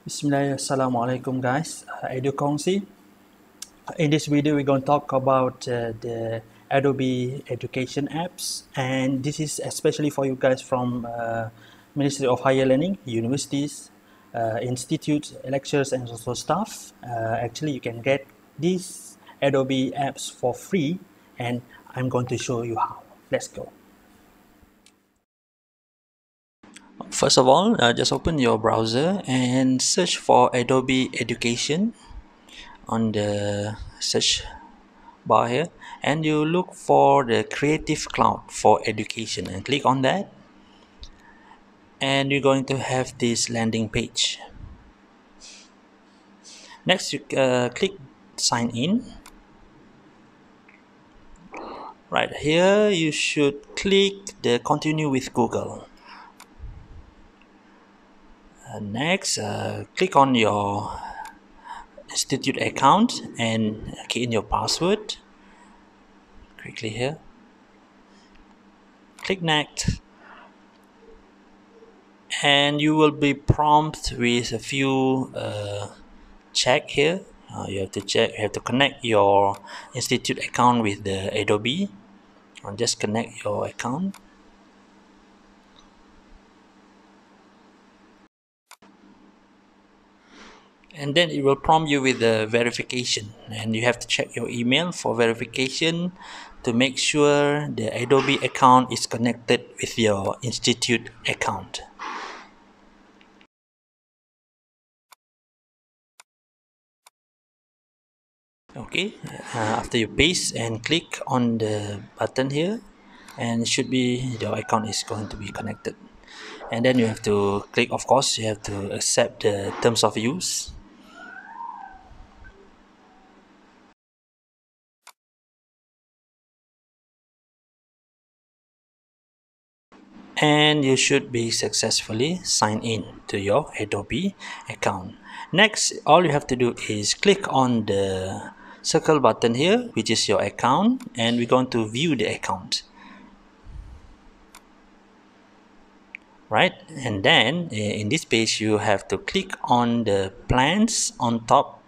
Bismillah, Assalamualaikum guys, uh, EduKongsi. In this video, we're going to talk about uh, the Adobe Education apps and this is especially for you guys from uh, Ministry of Higher Learning, universities, uh, institutes, lectures and also staff. Uh, actually, you can get these Adobe apps for free and I'm going to show you how. Let's go. First of all, uh, just open your browser and search for Adobe Education on the search bar here and you look for the Creative Cloud for Education and click on that and you're going to have this landing page. Next, you uh, click sign in. Right here, you should click the continue with Google next uh, click on your institute account and key in your password. Quickly here. Click next. And you will be prompted with a few uh, check here. Uh, you have to check you have to connect your institute account with the Adobe. And just connect your account and then it will prompt you with the verification. And you have to check your email for verification to make sure the Adobe account is connected with your institute account. Okay, uh, after you paste and click on the button here and it should be your account is going to be connected. And then you have to click of course you have to accept the terms of use and you should be successfully signed in to your Adobe account. Next, all you have to do is click on the circle button here, which is your account, and we're going to view the account. Right, and then eh, in this page, you have to click on the plans on top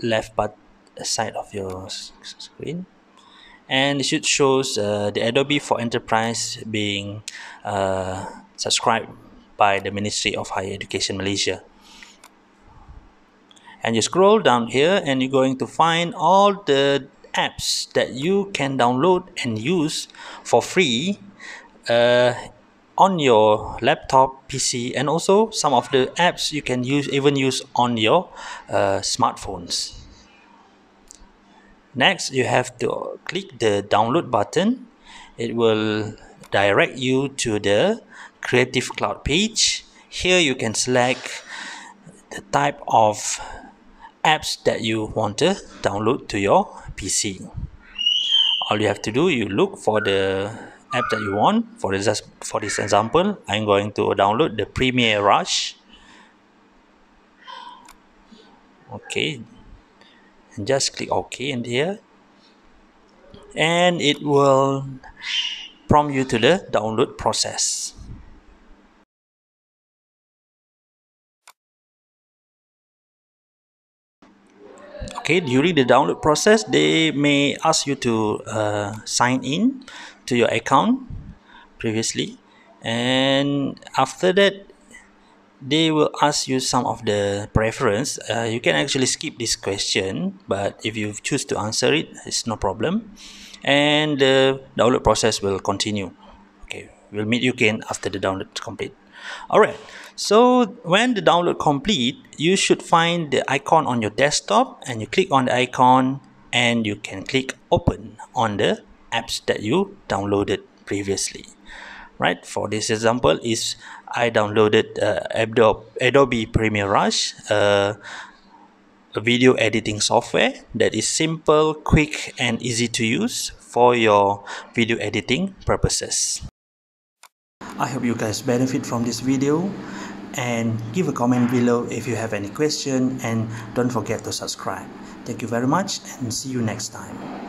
left but side of your screen and it shows uh, the Adobe for Enterprise being uh, subscribed by the Ministry of Higher Education Malaysia. And you scroll down here and you're going to find all the apps that you can download and use for free uh, on your laptop PC and also some of the apps you can use even use on your uh, smartphones next you have to click the download button. It will direct you to the creative cloud page. Here you can select the type of apps that you want to download to your PC all you have to do you look for the app that you want. For this for this example I'm going to download the Premiere Rush. Okay and just click OK in here. And it will prompt you to the download process. Okay during the download process they may ask you to uh, sign in to your account previously. And after that they will ask you some of the preference. Uh, you can actually skip this question but if you choose to answer it it's no problem. And the download process will continue. Okay we'll meet you again after the download complete. All right so when the download complete you should find the icon on your desktop and you click on the icon and you can click open on the apps that you downloaded previously right? For this example is I downloaded uh, Adobe, Adobe Premiere Rush uh, a video editing software that is simple quick and easy to use for your video editing purposes. I hope you guys benefit from this video and give a comment below if you have any question and don't forget to subscribe. Thank you very much and see you next time